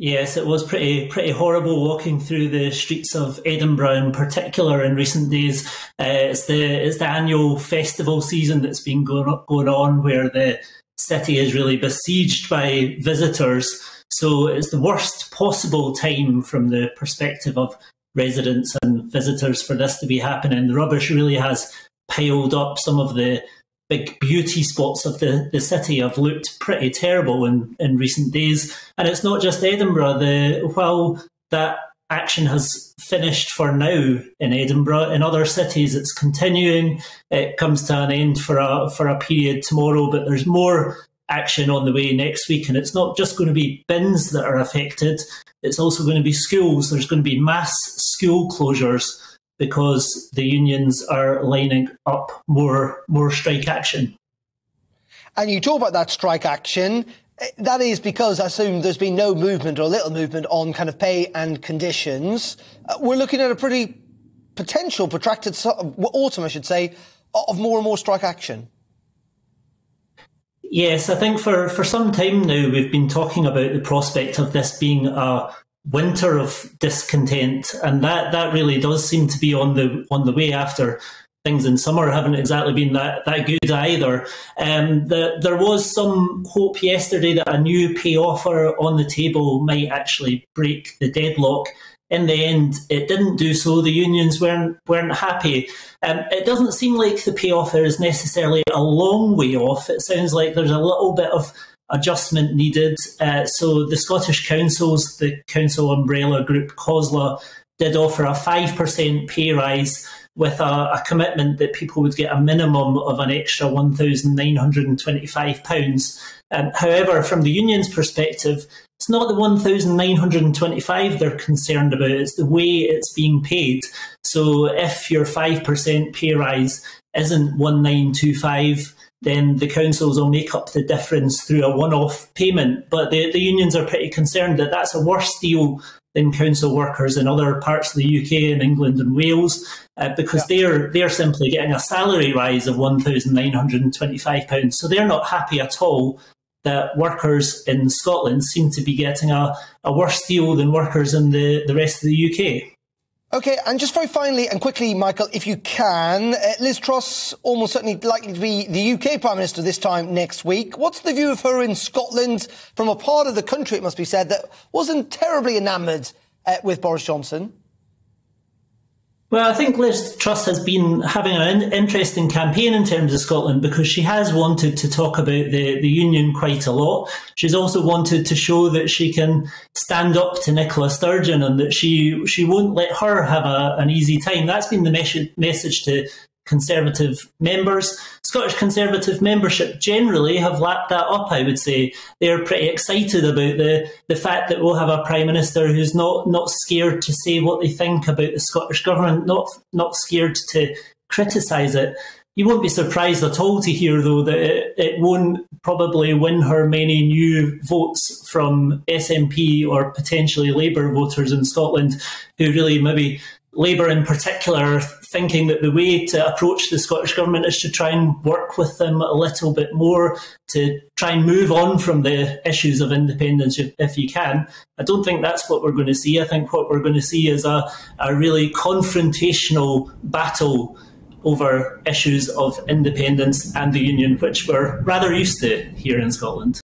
Yes, it was pretty pretty horrible walking through the streets of Edinburgh in particular in recent days. Uh, it's the it's the annual festival season that's been going going on where the city is really besieged by visitors. So it's the worst possible time from the perspective of residents and visitors for this to be happening. The rubbish really has piled up. Some of the big beauty spots of the, the city have looked pretty terrible in, in recent days. And it's not just Edinburgh. The while that action has finished for now in Edinburgh, in other cities it's continuing. It comes to an end for a for a period tomorrow, but there's more action on the way next week. And it's not just going to be bins that are affected, it's also going to be schools. There's going to be mass school closures because the unions are lining up more more strike action. And you talk about that strike action. That is because I assume there's been no movement or little movement on kind of pay and conditions. Uh, we're looking at a pretty potential protracted autumn, I should say, of more and more strike action. Yes, I think for, for some time now we've been talking about the prospect of this being a winter of discontent, and that that really does seem to be on the on the way after things in summer haven't exactly been that, that good either. Um, the, there was some hope yesterday that a new pay offer on the table might actually break the deadlock. In the end, it didn't do so. The unions weren't weren't happy. Um, it doesn't seem like the pay offer is necessarily a long way off. It sounds like there's a little bit of adjustment needed. Uh, so the Scottish councils, the council umbrella group COSLA, did offer a 5% pay rise with a, a, commitment that people would get a minimum of an extra £1,925. Um, however, from the union's perspective, it's not the 1,925 they're concerned about, it's the way it's being paid. So if your 5% pay rise isn't 1925, then the councils will make up the difference through a one-off payment. But the, the unions are pretty concerned that that's a worse deal than council workers in other parts of the UK and England and Wales, uh, because yeah. they're they're simply getting a salary rise of one thousand nine hundred and twenty five pounds. So they're not happy at all that workers in Scotland seem to be getting a, a worse deal than workers in the, the rest of the UK. Okay, and just very finally and quickly, Michael, if you can, uh, Liz Truss almost certainly likely to be the UK Prime Minister this time next week. What's the view of her in Scotland from a part of the country, it must be said, that wasn't terribly enamoured uh, with Boris Johnson? Well, I think Liz Truss has been having an interesting campaign in terms of Scotland because she has wanted to talk about the, the union quite a lot. She's also wanted to show that she can stand up to Nicola Sturgeon and that she she won't let her have a, an easy time. That's been the mes- message to Conservative members. Scottish Conservative membership generally have lapped that up, I would say. They're pretty excited about the, the fact that we'll have a Prime Minister who's not, not scared to say what they think about the Scottish Government, not, not scared to criticise it. You won't be surprised at all to hear, though, that it, it won't probably win her many new votes from SNP or potentially Labour voters in Scotland who really maybe Labour in particular thinking that the way to approach the Scottish Government is to try and work with them a little bit more, to try and move on from the issues of independence if, if you can. I don't think that's what we're going to see. I think what we're going to see is a, a really confrontational battle over issues of independence and the Union, which we're rather used to here in Scotland.